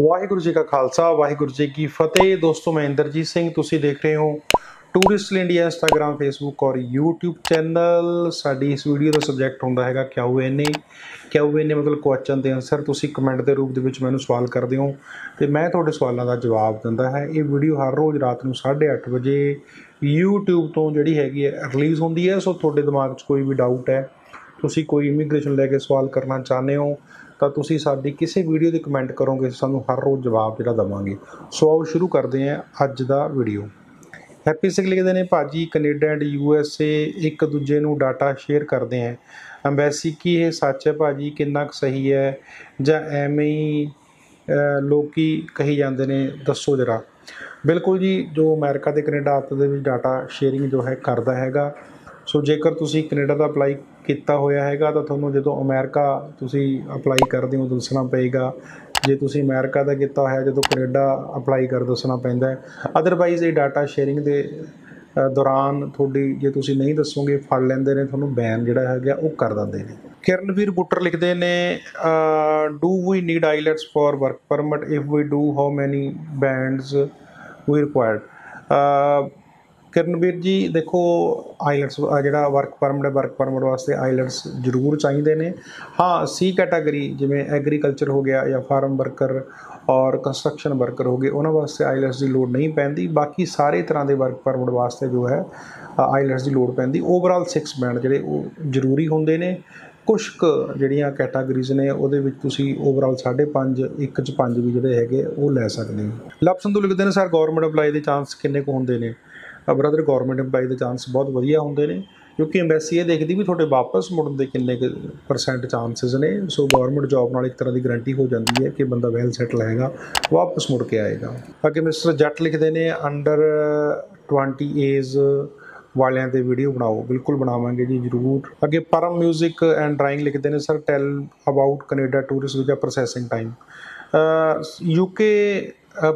ਵਾਹਿਗੁਰੂ ਜੀ ਕਾ ਖਾਲਸਾ ਵਾਹਿਗੁਰੂ ਜੀ ਕੀ ਫਤਿਹ ਦੋਸਤੋ ਮੈਂ ਇੰਦਰਜੀਤ ਸਿੰਘ ਤੁਸੀਂ ਦੇਖ ਰਹੇ ਹੋ ਟੂਰਿਸਟ ਇੰਡੀਆ ਇੰਸਟਾਗ੍ਰam ਫੇਸਬੁੱਕ ਔਰ YouTube ਚੈਨਲ ਸਾਡੀ ਇਸ ਵੀਡੀਓ ਦਾ ਸਬਜੈਕਟ ਹੁੰਦਾ ਹੈਗਾ ਕਿਆ ਹੋਏ ਨੇ ਹੋਏ ਨੇ ਮਤਲਬ ਕੁਐਸਚਨ ਦੇ ਆਨਸਰ ਤੁਸੀਂ ਕਮੈਂਟ ਦੇ ਰੂਪ ਦੇ ਵਿੱਚ ਮੈਨੂੰ ਸਵਾਲ ਕਰਦੇ ਹੋ ਤੇ ਮੈਂ ਤੁਹਾਡੇ ਸਵਾਲਾਂ ਦਾ ਜਵਾਬ ਦਿੰਦਾ ਹੈ ਇਹ ਵੀਡੀਓ ਹਰ ਰੋਜ਼ ਰਾਤ ਨੂੰ 8:30 ਵਜੇ YouTube ਤੋਂ ਜਿਹੜੀ ਹੈਗੀ ਹੈ ਰਿਲੀਜ਼ ਹੁੰਦੀ ਹੈ ਸੋ ਤੁਹਾਡੇ ਦਿਮਾਗ 'ਚ ਕੋਈ ਵੀ ਡਾਊਟ ਹੈ ਤੁਸੀਂ ਕੋਈ ਇਮੀਗ੍ਰੇਸ਼ਨ ਲੈ ਕੇ ਸਵਾਲ ਕਰਨਾ ਚਾਹੁੰਦੇ ਹੋ ਤਾਂ ਤੁਸੀਂ ਸਾਡੀ ਕਿਸੇ ਵੀਡੀਓ ਦੇ ਕਮੈਂਟ ਕਰੋਗੇ ਸਾਨੂੰ ਹਰ ਰੋਜ਼ ਜਵਾਬ ਜਿਹੜਾ ਦਵਾਂਗੇ ਸੋ ਆਓ ਸ਼ੁਰੂ ਕਰਦੇ ਹਾਂ ਅੱਜ ਦਾ ਵੀਡੀਓ ਹੈਪੀ ਸਿੰਘ ਲਿਖਦੇ ਨੇ ਭਾਜੀ Canada and U S A ਇੱਕ ਦੂਜੇ ਨੂੰ ਡਾਟਾ ਸ਼ੇਅਰ ਕਰਦੇ ਆ ਅੰਬੈਸੀ ਕੀ ਇਹ ਸੱਚ ਹੈ ਭਾਜੀ ਕਿੰਨਾ ਕੁ ਸਹੀ ਹੈ ਜਾਂ ਐਵੇਂ ਹੀ ਲੋਕੀ ਕਹੀ ਜਾਂਦੇ ਨੇ ਦੱਸੋ ਜਰਾ ਬਿਲਕੁਲ ਜੀ ਜੋ ਅਮਰੀਕਾ ਤੇ ਕੈਨੇਡਾ ਆਪਸ ਦੇ ਵਿੱਚ ਡਾਟਾ ਸ਼ੇਅਰਿੰਗ ਜੋ ਹੈ ਕਰਦਾ ਹੈਗਾ ਸੋ ਜੇਕਰ ਤੁਸੀਂ ਕੈਨੇਡਾ ਦਾ ਅਪਲਾਈ ਕੀਤਾ ਹੋਇਆ ਹੈਗਾ ਤਾਂ ਤੁਹਾਨੂੰ ਜਦੋਂ ਅਮਰੀਕਾ ਤੁਸੀਂ ਅਪਲਾਈ ਕਰਦੇ ਹੋ ਦੱਸਣਾ ਪਏਗਾ ਜੇ ਤੁਸੀਂ ਅਮਰੀਕਾ ਦਾ ਕੀਤਾ ਹੋਇਆ ਜਦੋਂ ਕੈਨੇਡਾ ਅਪਲਾਈ ਕਰ ਦੱਸਣਾ ਪੈਂਦਾ ਅਦਰਵਾਈਜ਼ ਇਹ ਡਾਟਾ ਸ਼ੇਅਰਿੰਗ ਦੇ ਦੌਰਾਨ ਤੁਹਾਡੀ ਜੇ ਤੁਸੀਂ ਨਹੀਂ ਦੱਸੋਗੇ ਫੜ ਲੈਂਦੇ ਨੇ ਤੁਹਾਨੂੰ ਬੈਨ ਜਿਹੜਾ ਹੈਗਾ ਉਹ ਕਰ ਦਿੰਦੇ ਨੇ ਕਿਰਨਵੀਰ ਬੁੱਟਰ ਲਿਖਦੇ ਨੇ do we need IELTS for work permit if we do how many bands we required Kiranveer ji ਦੇਖੋ ਆਈਲੈਂਡਸ ਜਿਹੜਾ ਵਰਕ ਪਰਮਿਟ ਵਰਕ ਪਰਮਿਟ ਵਾਸਤੇ ਆਈਲੈਂਡਸ ਜ਼ਰੂਰ ਚਾਹੀਦੇ ਨੇ ਹਾਂ ਸੀ ਕੈਟਾਗਰੀ ਜਿਵੇਂ ਐਗਰੀਕਲਚਰ ਹੋ ਗਿਆ ਜਾਂ ਫਾਰਮ ਵਰਕਰ ਔਰ ਕੰਸਟਰਕਸ਼ਨ ਵਰਕਰ ਹੋ ਗਏ ਉਹਨਾਂ ਵਾਸਤੇ ਆਈਲੈਂਡਸ ਦੀ ਲੋੜ ਨਹੀਂ ਪੈਂਦੀ ਬਾਕੀ ਸਾਰੇ ਤਰ੍ਹਾਂ ਦੇ ਵਰਕ ਪਰਮਿਟ ਵਾਸਤੇ ਜੋ ਹੈ ਆਈਲੈਂਡਸ ਦੀ ਲੋੜ ਪੈਂਦੀ ਓਵਰਆਲ 6 ਬੈਂਡ ਜਿਹੜੇ ਉਹ ਜ਼ਰੂਰੀ ਹੁੰਦੇ ਨੇ ਕੁਝ ਕੁ ਜਿਹੜੀਆਂ ਕੈਟਾਗਰੀਜ਼ ਨੇ ਉਹਦੇ ਵਿੱਚ ਤੁਸੀਂ ਓਵਰਆਲ 5.5 1 ਚ 5 ਵੀ ਜਿਹੜੇ ਹੈਗੇ ਉਹ ਲੈ ਸਕਦੇ ਹੋ ਲਬਸੰਦੂ ਲਿਖਦੇ ਨੇ ਸਰ ਗਵਰਨਮੈਂਟ ਅਪਲਾਈ ਦੇ ਚਾਂਸ ਕਿੰਨੇ ਕੁ ਹੁੰਦੇ ਨੇ ਬ੍ਰਦਰ ਗਵਰਨਮੈਂਟ ਐਮਪਲਾਈ ਦੇ ਚਾਂਸ ਬਹੁਤ ਵਧੀਆ ਹੁੰਦੇ ਨੇ ਕਿਉਂਕਿ ਐਮਬੈਸੀ ਇਹ ਦੇਖਦੀ ਵੀ ਤੁਹਾਡੇ ਵਾਪਸ ਮੁੜਨ ਦੇ ਕਿੰਨੇ ਪਰਸੈਂਟ ਚਾਂਸਸ ਨੇ ਸੋ ਗਵਰਨਮੈਂਟ ਜੌਬ ਨਾਲ ਇੱਕ ਤਰ੍ਹਾਂ ਦੀ ਗਾਰੰਟੀ ਹੋ ਜਾਂਦੀ ਹੈ ਕਿ ਬੰਦਾ ਵੈਲ ਸੈਟਲ ਹੈਗਾ ਵਾਪਸ ਮੁੜ ਕੇ ਆਏਗਾ ਅੱਗੇ ਮਿਸਟਰ ਜੱਟ ਲਿਖਦੇ ਨੇ ਅੰਡਰ 20 ਏਜ ਵਾਲਿਆਂ ਤੇ ਵੀਡੀਓ ਬਣਾਓ ਬਿਲਕੁਲ ਬਣਾਵਾਂਗੇ ਜੀ ਜ਼ਰੂਰ ਅੱਗੇ ਪਰਮ 뮤직 ਐਂਡ ਡਰਾਇੰਗ ਲਿਖਦੇ ਨੇ sir tell about Canada tourist visa processing time UK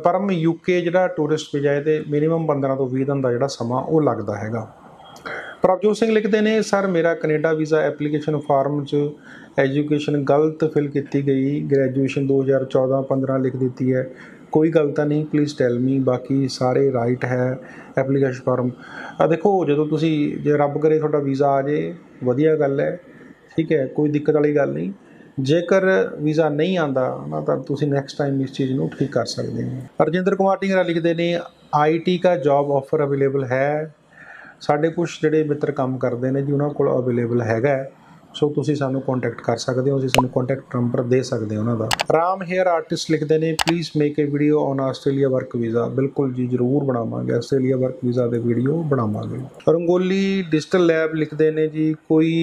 ਪਰਮ ਯੂਕੇ ਜਿਹੜਾ ਟੂਰਿਸਟ ਜਾਏ ਤੇ ਮਿਨੀਮਮ 15 ਤੋਂ 20 ਦਿਨ ਦਾ ਜਿਹੜਾ ਸਮਾਂ ਉਹ ਲੱਗਦਾ ਹੈਗਾ ਪ੍ਰਭਜੋਤ ਸਿੰਘ ਲਿਖਦੇ ਨੇ ਸਰ ਮੇਰਾ ਕੈਨੇਡਾ ਵੀਜ਼ਾ ਐਪਲੀਕੇਸ਼ਨ ਫਾਰਮ 'ਚ ਐਜੂਕੇਸ਼ਨ ਗਲਤ ਫਿਲ ਕੀਤੀ ਗਈ ਗ੍ਰੈਜੂਏਸ਼ਨ 2014-15 ਲਿਖ ਦਿੱਤੀ ਹੈ ਕੋਈ ਗੱਲ ਤਾਂ ਨਹੀਂ ਪਲੀਜ਼ ਟੈਲ ਮੀ ਬਾਕੀ ਸਾਰੇ ਰਾਈਟ ਹੈ ਐਪਲੀਕੇਸ਼ਨ ਫਾਰਮ ਆ ਦੇਖੋ ਜਦੋਂ ਤੁਸੀਂ ਜੇ ਰੱਬ ਕਰੇ ਤੁਹਾਡਾ ਵੀਜ਼ਾ ਆ ਜੇ ਵਧੀਆ ਗੱਲ ਹੈ ਠੀਕ ਹੈ ਕੋਈ ਦਿੱਕਤ ਵਾਲੀ ਗੱਲ ਨਹੀਂ ਜੇਕਰ ਵੀਜ਼ਾ ਨਹੀਂ ਆਂਦਾ ਨਾ ਤਾਂ ਤੁਸੀਂ ਨੈਕਸਟ ਟਾਈਮ ਇਸ ਚੀਜ਼ ਨੂੰ ਠੀਕ ਕਰ ਸਕਦੇ ਹੋ ਰਜਿੰਦਰ ਕੁਮਾਰ ਟਿੰਗਰਾ ਲਿਖਦੇ ਨੇ ਆਈਟੀ ਦਾ ਜੌਬ ਆਫਰ ਅਵੇਲੇਬਲ ਹੈ ਸਾਡੇ ਕੁਝ ਜਿਹੜੇ ਮਿੱਤਰ ਕੰਮ ਕਰਦੇ ਨੇ ਜੀ ਉਹਨਾਂ ਕੋਲ ਅਵੇਲੇਬਲ ਹੈਗਾ ਸੋ ਤੁਸੀਂ ਸਾਨੂੰ ਕੰਟੈਕਟ ਕਰ ਸਕਦੇ ਹੋ ਅਸੀਂ ਸਾਨੂੰ ਕੰਟੈਕਟ ਨੰਬਰ ਦੇ ਸਕਦੇ ਹੋ ਉਹਨਾਂ ਦਾ ਰਾਮ ਹੇਅਰ ਆਰਟਿਸਟ ਲਿਖਦੇ ਨੇ please make a video on Australia work visa ਬਿਲਕੁਲ ਜੀ ਜ਼ਰੂਰ ਬਣਾਵਾਂਗੇ ਆਸਟ੍ਰੇਲੀਆ ਵਰਕ ਵੀਜ਼ਾ ਦੇ ਵੀਡੀਓ ਬਣਾਵਾਂਗੇ ਰੰਗੋਲੀ ਡਿਜੀਟਲ ਲੈਬ ਲਿਖਦੇ ਨੇ ਜੀ ਕੋਈ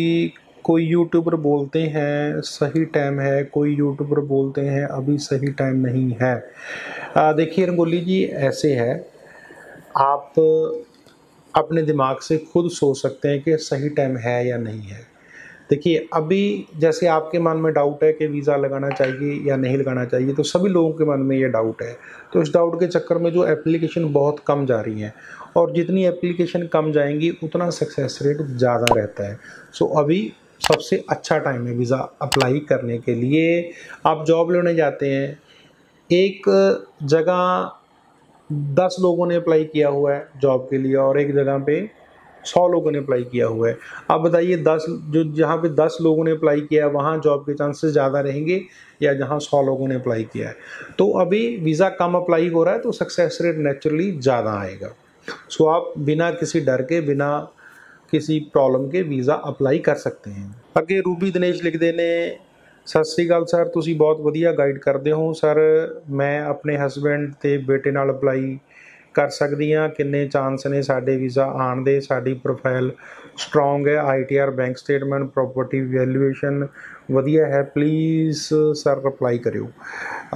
कोई यूट्यूबर बोलते हैं सही टाइम है कोई यूट्यूबर बोलते हैं अभी सही टाइम नहीं है देखिए रंगोली जी ऐसे है आप अपने दिमाग से खुद सोच सकते हैं कि सही टाइम है या नहीं है देखिए अभी जैसे आपके मन में डाउट है कि वीज़ा लगाना चाहिए या नहीं लगाना चाहिए तो सभी लोगों के मन में ये डाउट है तो इस डाउट के चक्कर में जो एप्लीकेशन बहुत कम जा रही हैं और जितनी एप्लीकेशन कम जाएंगी उतना सक्सेस रेट ज़्यादा रहता है सो अभी सबसे अच्छा टाइम है वीज़ा अप्लाई करने के लिए आप जॉब लेने जाते हैं एक जगह दस लोगों ने अप्लाई किया हुआ है जॉब के लिए और एक जगह पे सौ लोगों ने अप्लाई किया हुआ है आप बताइए दस जो जहाँ पे दस लोगों ने अप्लाई किया है वहाँ जॉब के चांसेस ज़्यादा रहेंगे या जहाँ सौ लोगों ने अप्लाई किया है तो अभी वीज़ा कम अप्लाई हो रहा है तो सक्सेस रेट नेचुरली ज़्यादा आएगा सो आप बिना किसी डर के बिना ਕਿਸੇ ਪ੍ਰੋਬਲਮ ਕੇ ਵੀਜ਼ਾ ਅਪਲਾਈ ਕਰ ਸਕਦੇ ਹਨ ਅੱਗੇ ਰੂਬੀ ਦਿਨੇਸ਼ ਲਿਖਦੇ ਨੇ ਸਤਿ ਸ੍ਰੀ ਅਕਾਲ ਸਰ ਤੁਸੀਂ ਬਹੁਤ ਵਧੀਆ ਗਾਈਡ ਕਰਦੇ ਹੋ ਸਰ ਮੈਂ ਆਪਣੇ ਹਸਬੰਡ ਤੇ ਬੇਟੇ ਨਾਲ ਅਪਲਾਈ ਕਰ ਸਕਦੀ ਆ ਕਿੰਨੇ ਚਾਂਸ ਨੇ ਸਾਡੇ ਵੀਜ਼ਾ ਆਣ ਦੇ ਸਾਡੀ ਪ੍ਰੋਫਾਈਲ ਸਟਰੋਂਗ ਹੈ ITR bank statement property valuation ਵਧੀਆ ਹੈ ਪਲੀਜ਼ ਸਰ ਰਿਪਲਾਈ ਕਰਿਓ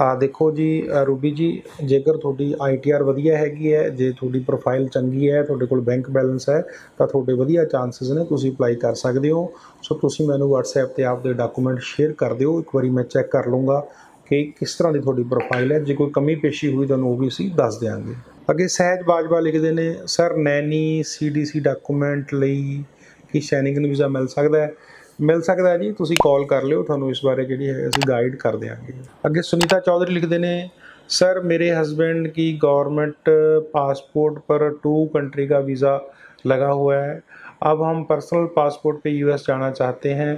ਆ ਦੇਖੋ ਜੀ ਰੂਬੀ ਜੀ ਜੇਕਰ ਤੁਹਾਡੀ ਆਈਟੀਆਰ ਵਧੀਆ ਹੈਗੀ ਹੈ ਜੇ ਤੁਹਾਡੀ ਪ੍ਰੋਫਾਈਲ ਚੰਗੀ ਹੈ ਤੁਹਾਡੇ ਕੋਲ ਬੈਂਕ ਬੈਲੈਂਸ ਹੈ ਤਾਂ ਤੁਹਾਡੇ ਵਧੀਆ ਚਾਂਸਸ ਨੇ ਤੁਸੀਂ ਅਪਲਾਈ ਕਰ ਸਕਦੇ ਹੋ ਸੋ ਤੁਸੀਂ ਮੈਨੂੰ WhatsApp ਤੇ ਆਪਦੇ ਡਾਕੂਮੈਂਟ ਸ਼ੇਅਰ ਕਰ ਦਿਓ ਇੱਕ ਵਾਰੀ ਮੈਂ ਚੈੱਕ ਕਰ ਲੂੰਗਾ ਕਿ ਕਿਸ ਤਰ੍ਹਾਂ ਦੀ ਤੁਹਾਡੀ ਪ੍ਰੋਫਾਈਲ ਹੈ ਜੇ ਕੋਈ ਕਮੀ ਪੇਸ਼ੀ ਹੋਈ ਤੁਹਾਨੂੰ ਉਹ ਵੀ ਅਸੀਂ ਦੱਸ ਦਿਆਂਗੇ ਅੱਗੇ ਸਹਿਜ ਬਾਜਵਾ ਲਿਖਦੇ ਨੇ ਸਰ ਨੈਨੀ ਸੀਡੀਸੀ ਡਾਕੂਮੈਂਟ ਲਈ ਕਿ ਸ਼ੈਨਿੰਗਨ ਵੀਜ਼ਾ ਮਿਲ ਸਕਦਾ ਹੈ ਮਿਲ ਸਕਦਾ ਜੀ ਤੁਸੀਂ ਕਾਲ ਕਰ ਲਿਓ ਤੁਹਾਨੂੰ ਇਸ ਬਾਰੇ ਜਿਹੜੀ ਹੈ ਅਸੀਂ ਗਾਈਡ ਕਰ देंगे ਅੱਗੇ ਸੁਨੀਤਾ ਚੌਧਰੀ ਲਿਖਦੇ ਨੇ सर मेरे हसबेंड की गौरमेंट पासपोर्ट पर टू कंट्री का वीज़ा लगा हुआ है अब हम पर्सनल पासपोर्ट यू एस जाना चाहते हैं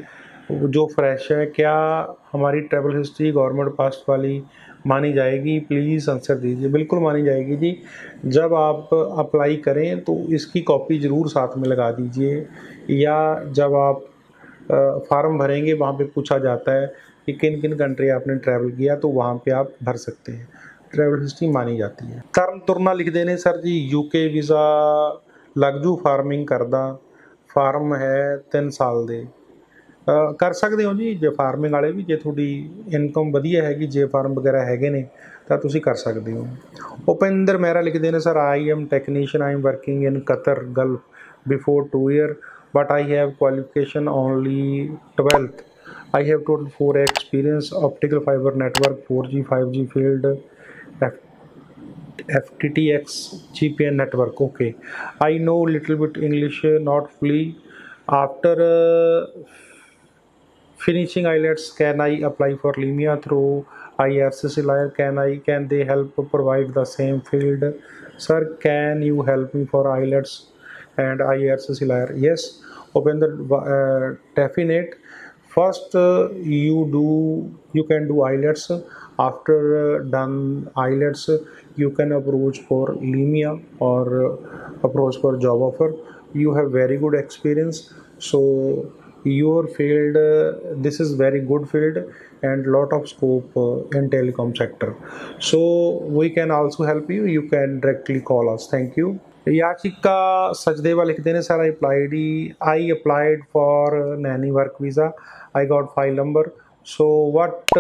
जो फ्रेश है क्या हमारी ट्रैवल हिस्ट्री गवर्नमेंट पास वाली मानी जाएगी प्लीज़ आंसर दीजिए बिल्कुल मानी जाएगी जी जब आप अप्लाई करें तो इसकी कॉपी ज़रूर साथ में लगा दीजिए या जब आप फार्म भरेंगे वहाँ पे पूछा जाता है कि किन किन कंट्री आपने ट्रैवल किया तो वहाँ पे आप भर सकते हैं ट्रैवल हिस्ट्री मानी जाती है तरन तुरना लिख देने सर जी यू वीज़ा लगजू फार्मिंग करदा फार्म है तीन साल दे ਕਰ ਸਕਦੇ ਹੋ ਜੀ ਜੇ ਫਾਰਮਿੰਗ ਵਾਲੇ ਵੀ ਜੇ ਤੁਹਾਡੀ ਇਨਕਮ ਵਧੀਆ ਹੈਗੀ ਜੇ ਫਾਰਮ ਵਗੈਰਾ ਹੈਗੇ ਨੇ ਤਾਂ ਤੁਸੀਂ ਕਰ ਸਕਦੇ ਹੋ ਉਪਿੰਦਰ ਮਹਿਰਾ ਲਿਖਦੇ ਨੇ sir I am technician I am working in Qatar gulf before 2 year but I have qualification only 12th I have total 4 experience optical fibre network 4G 5G field FTTX GPN network okay I know little bit English not fully after uh, finishing eyelets can i apply for Limia through ircc layer can i can they help provide the same field sir can you help me for eyelets and ircc layer yes open the uh, definite first uh, you do you can do eyelets after uh, done eyelets you can approach for Limia or uh, approach for job offer you have very good experience so your field uh, this is very good field and lot of scope uh, in telecom sector so we can also help you you can directly call us thank you याचिका सचदेवा लिख देने sir I applied I applied for nanny work visa I got file number so what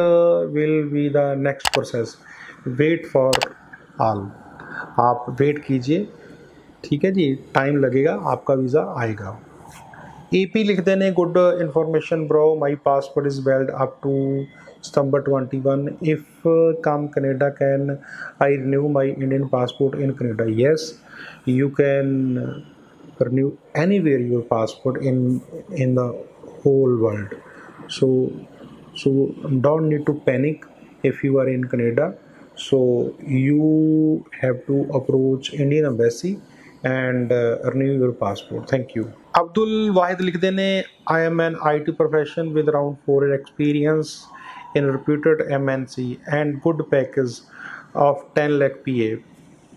will be the next process wait for all आप wait कीजिए ठीक है जी time लगेगा आपका visa आएगा AP लिख a good information bro my passport is valid up to September 21 if come uh, Canada can I renew my Indian passport in Canada yes you can uh, renew anywhere your passport in in the whole world so so don't need to panic if you are in Canada so you have to approach Indian embassy and uh, renew your passport. Thank you. Abdul Wahid Likhde ne, I am an IT profession with around 4 year experience in reputed MNC and good package of 10 lakh PA.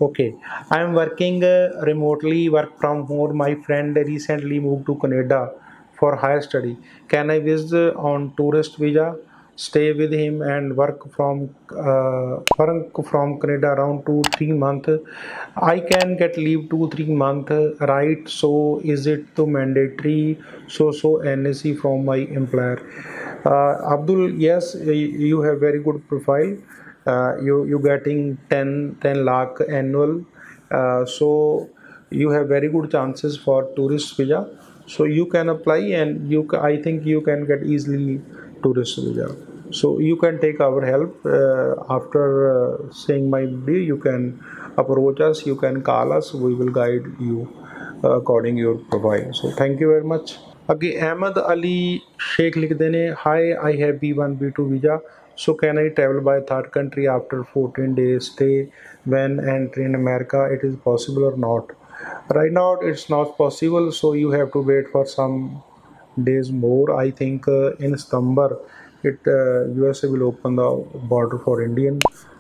Okay, I am working uh, remotely, work from home. My friend recently moved to Canada for higher study. Can I visit on tourist visa? stay with him and work from uh, work from Canada around two three month. I can get leave two three month, right? So is it to mandatory? So so NSE from my employer. Uh, Abdul, yes, you have very good profile. Uh, you you getting 10 10 lakh annual. Uh, so you have very good chances for tourist visa so you can apply and you i think you can get easily tourist visa so you can take our help uh, after uh, seeing my video you can approach us you can call us we will guide you according your profile so thank you very much Okay, ahmed ali sheikh likhde ne hi i have b1 b2 visa so can i travel by third country after 14 days stay when entry in america it is possible or not right now it's not possible so you have to wait for some days more i think uh, in september it uh, USA will open the border for Indian.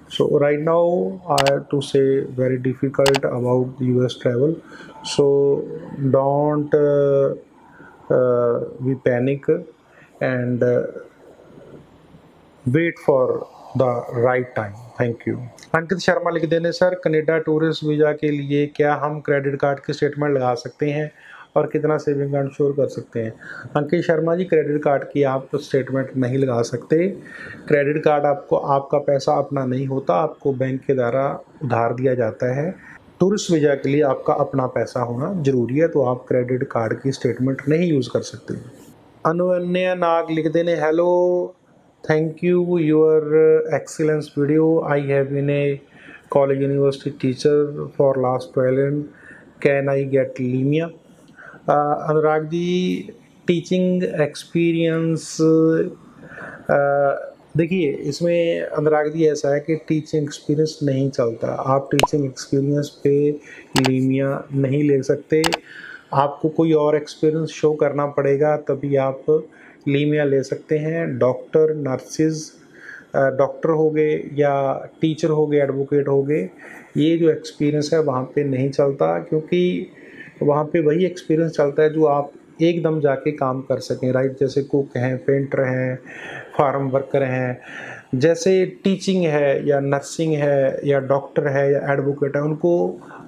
So right now I have to say very difficult about US travel. So don't uh, we panic and uh, wait for the right time thank you Ankit Sharma लिख देने sir Canada tourist visa के लिए क्या हम credit card की statement लगा सकते हैं और कितना सेविंग शोर कर सकते हैं अंकित शर्मा जी क्रेडिट कार्ड की आप तो स्टेटमेंट नहीं लगा सकते क्रेडिट कार्ड आपको आपका पैसा अपना नहीं होता आपको बैंक के द्वारा उधार दिया जाता है टूरिस्ट वीज़ा के लिए आपका अपना पैसा होना ज़रूरी है तो आप क्रेडिट कार्ड की स्टेटमेंट नहीं यूज़ कर सकते अनुन्या नाग लिख देने hello thank you your excellence video I have been a college university teacher for last twelve can I get लीमिया अनुराग जी टीचिंग एक्सपीरियंस देखिए इसमें अनुराग जी ऐसा है कि टीचिंग एक्सपीरियंस नहीं चलता आप टीचिंग एक्सपीरियंस पे लीमिया नहीं ले सकते आपको कोई और एक्सपीरियंस शो करना पड़ेगा तभी आप लीमिया ले सकते हैं डॉक्टर नर्सिस डॉक्टर हो गए या टीचर हो गए एडवोकेट हो गए ये जो एक्सपीरियंस है वहाँ पे नहीं चलता क्योंकि वहाँ पे वही एक्सपीरियंस चलता है जो आप एकदम जाके काम कर सकें राइट जैसे कुक हैं पेंटर हैं फार्म वर्कर हैं जैसे टीचिंग है या नर्सिंग है या डॉक्टर है या एडवोकेट है उनको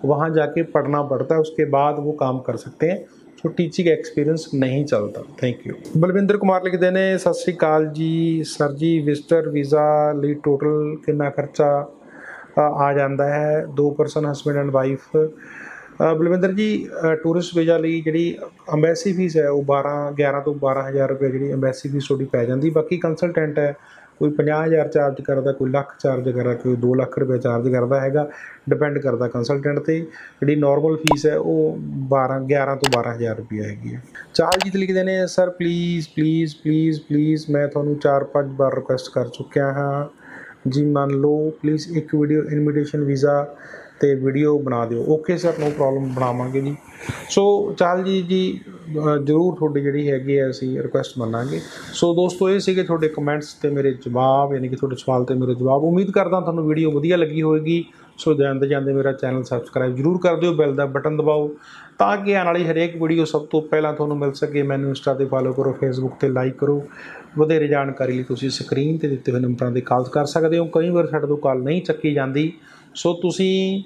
वहाँ जाके पढ़ना पड़ता है उसके बाद वो काम कर सकते हैं तो टीचिंग एक्सपीरियंस नहीं चलता थैंक यू बलविंदर कुमार लिख देने सत श्रीकाल जी सर जी विजिटर वीज़ा ली टोटल ਕਿੰਨਾ खर्चा आ जाता है दो person husband and wife Balwinder ji tourist visa ਲਈ ਜਿਹੜੀ ਐਮਬੈਸੀ ਫੀਸ ਹੈ ਉਹ 12 11 ਤੋਂ 12000 ਰੁਪਏ ਜਿਹੜੀ ਐਮਬੈਸੀ ਫੀਸ ਤੁਹਾਡੀ ਪੈ ਜਾਂਦੀ ਬਾਕੀ ਕੰਸਲਟੈਂਟ ਹੈ ਕੋਈ 50000 ਚਾਰਜ ਕਰਦਾ ਕੋਈ ਲੱਖ ਚਾਰਜ ਕਰਦਾ ਕੋਈ 2 ਲੱਖ ਰੁਪਏ ਚਾਰਜ ਕਰਦਾ ਹੈਗਾ ਡਿਪੈਂਡ ਕਰਦਾ ਕੰਸਲਟੈਂਟ ਤੇ ਜਿਹੜੀ ਨਾਰਮਲ ਫੀਸ ਹੈ ਉਹ 12 11 ਤੋਂ 12000 ਰੁਪਏ ਹੈਗੀ ਹੈ ਚਾਰਜਿਤ ਲਿਖਦੇ ਨੇ sir please please please please ਮੈਂ ਤੁਹਾਨੂੰ 4-5 ਵਾਰ ਰਿਕੁਐਸਟ ਕਰ ਚੁੱਕਿਆ ਹਾਂ ਜੀ ਮੰਨ ਲਓ ਪਲੀਜ਼ ਇੱਕ ਵੀਡੀਓ ਇਨਵੀਟੇਸ਼ਨ ਵੀਜ਼ਾ ਤੇ ਵੀਡੀਓ ਬਣਾ ਦਿਓ ਓਕੇ ਸਰ ਨੋ ਪ੍ਰੋਬਲਮ ਬਣਾਵਾਂਗੇ ਜੀ ਸੋ ਚਾਲ ਜੀ ਜੀ ਜ਼ਰੂਰ ਤੁਹਾਡੀ ਜਿਹੜੀ ਹੈਗੀ ਹੈ ਅਸੀਂ ਰਿਕੁਐਸਟ ਮੰਨਾਂਗੇ ਸੋ ਦੋਸਤੋ ਇਹ ਸੀਗੇ ਤੁਹਾਡੇ ਕਮੈਂਟਸ ਤੇ ਮੇਰੇ ਜਵਾਬ ਯਾਨੀ ਕਿ ਤੁਹਾਡੇ ਸਵਾਲ ਤੇ ਮੇਰੇ ਜਵਾਬ ਉਮੀਦ ਕਰਦਾ ਤੁਹਾਨੂੰ ਵੀਡੀਓ ਵਧੀਆ ਲੱਗੀ ਹੋਵੇਗੀ ਸੋ ਜਾਂਦੇ ਜਾਂਦੇ ਮੇਰਾ ਚੈਨਲ ਸਬਸਕ੍ਰਾਈਬ ਜ਼ਰੂਰ ਕਰ ਦਿਓ ਬੈਲ ਦਾ ਬਟਨ ਦਬਾਓ ਤਾਂ ਕਿ ਆਉਣ ਵਾਲੀ ਹਰੇਕ ਵੀਡੀਓ ਸਭ ਤੋਂ ਪਹਿਲਾਂ ਤੁਹਾਨੂੰ ਮਿਲ ਸਕੇ ਮੈਨੂੰ ਇੰਸਟਾ ਤੇ ਫਾਲੋ ਕਰੋ ਫੇਸਬੁੱਕ ਤੇ ਲਾਈਕ ਕਰੋ ਵਧੇਰੇ ਜਾਣਕਾਰੀ ਲਈ ਤੁਸੀਂ ਸਕਰੀਨ ਤੇ ਦਿੱਤੇ ਹੋਏ ਨੰਬਰਾਂ ਤੇ ਕਾਲ ਕਰ ਸਕਦੇ ਹੋ ਕਈ ਵਾਰ ਸਾਡੇ ਤੋਂ ਕਾਲ ਨਹੀਂ ਚੱਕੀ ਜਾਂਦੀ ਸੋ ਤੁਸੀਂ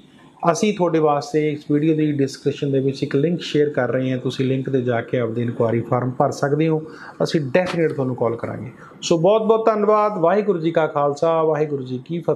ਅਸੀਂ ਤੁਹਾਡੇ ਵਾਸਤੇ ਇਸ ਵੀਡੀਓ ਦੀ ਡਿਸਕ੍ਰਿਪਸ਼ਨ ਦੇ ਵਿੱਚ ਇੱਕ ਲਿੰਕ ਸ਼ੇਅਰ ਕਰ ਰਹੇ ਹਾਂ ਤੁਸੀਂ ਲਿੰਕ ਤੇ ਜਾ ਕੇ ਆਪਦੀ ਇਨਕੁਆਰੀ ਫਾਰਮ ਭਰ ਸਕਦੇ ਹੋ ਅਸੀਂ ਡੈਫੀਨਿਟ ਤੁਹਾਨੂੰ ਕਾਲ ਕਰਾਂਗੇ ਸੋ ਬਹੁਤ ਬਹੁਤ ਧੰਨਵਾਦ ਵਾਹਿਗੁਰੂ ਜੀ ਕਾ ਖਾਲਸਾ ਵਾਹਿਗੁਰੂ ਜੀ ਕੀ ਫਤਿਹ